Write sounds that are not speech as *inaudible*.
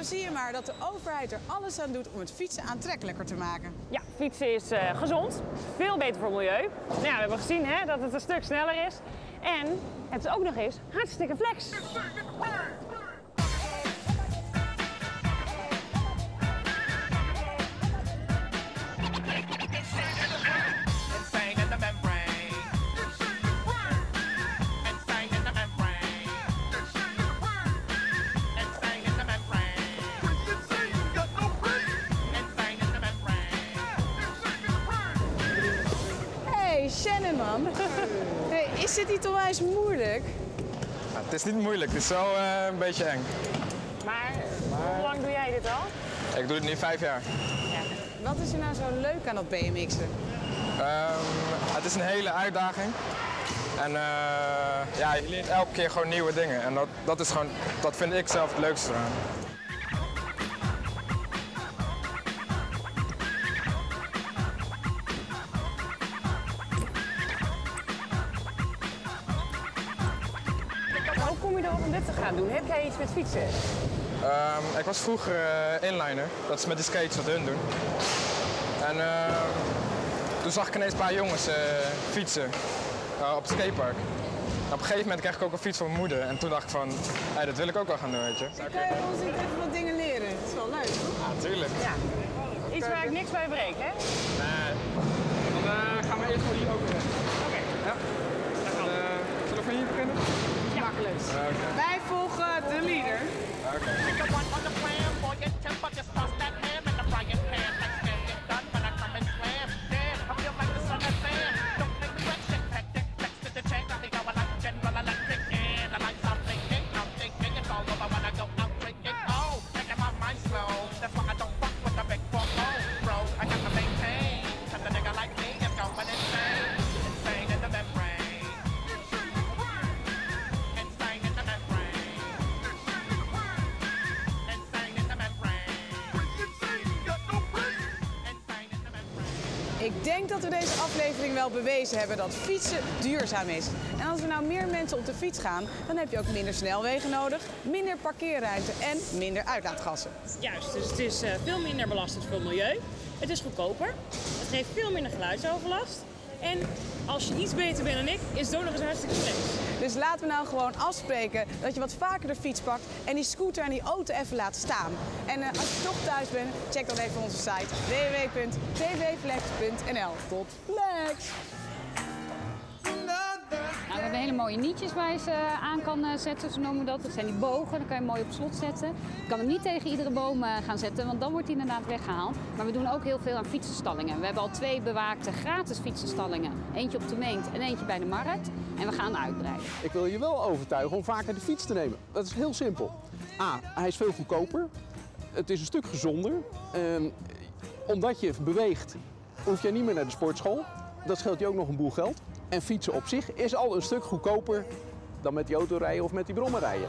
Zo zie je maar dat de overheid er alles aan doet om het fietsen aantrekkelijker te maken. Ja, fietsen is eh, gezond, veel beter voor het milieu. Nou, ja, we hebben gezien hè, dat het een stuk sneller is. En het is ook nog eens hartstikke flex. Man. *laughs* Hey, is dit niet onwijs moeilijk? Ja, het is niet moeilijk, het is wel eh, een beetje eng. Maar hoe lang doe jij dit al? Ik doe het nu vijf jaar. Wat is er nou zo leuk aan dat BMX'en? Ehm, het is een hele uitdaging. En eh, ja, je leert elke keer gewoon nieuwe dingen. En dat, dat, is gewoon, dat vind ik zelf het leukste eraan. Hoe kom je erop om dit te gaan doen? Heb jij iets met fietsen? Ehm, ik was vroeger eh, inliner, dat is met de skates wat hun doen. En ehm, toen zag ik ineens een paar jongens eh, fietsen eh, op het skatepark. En op een gegeven moment kreeg ik ook een fiets van mijn moeder. En toen dacht ik van, hey, dat wil ik ook wel gaan doen, weet je. Kan je ons niet even wat dingen leren? Dat is wel leuk, toch? Ja, natuurlijk. Ja. Iets waar ik niks bij breek, hè? Nee. Dan gaan we eerst voor hier overzetten. Okay. Ik denk dat we deze aflevering wel bewezen hebben dat fietsen duurzaam is. En als er nou meer mensen op de fiets gaan, dan heb je ook minder snelwegen nodig, minder parkeerruimte en minder uitlaatgassen. Juist, dus het is eh, veel minder belastend voor het milieu. Het is goedkoper. Het geeft veel minder geluidsoverlast. En als je iets beter bent dan ik, is het nog eens hartstikke flex. Dus laten we nou gewoon afspreken dat je wat vaker de fiets pakt en die scooter en die auto even laat staan. En eh, als je toch thuis bent, check dan even onze site www.tvflex.nl. Tot flex! Mooie nietjes waar je ze eh, aan kan eh, zetten, zo noemen we dat. Dat zijn die bogen, dan kan je mooi op slot zetten. Je kan hem niet tegen iedere boom eh, gaan zetten, want dan wordt hij inderdaad weggehaald. Maar we doen ook heel veel aan fietsenstallingen. We hebben al twee bewaakte gratis fietsenstallingen. Eentje op de Meent en eentje bij de Markt. En we gaan uitbreiden. Ik wil je wel overtuigen om vaker de fiets te nemen. Dat is heel simpel. A, hij is veel goedkoper. Het is een stuk gezonder. Ehm, omdat je beweegt, hoef je niet meer naar de sportschool. Dat scheelt je ook nog een boel geld. En fietsen op zich is al een stuk goedkoper dan met die auto rijden of met die brommen rijden.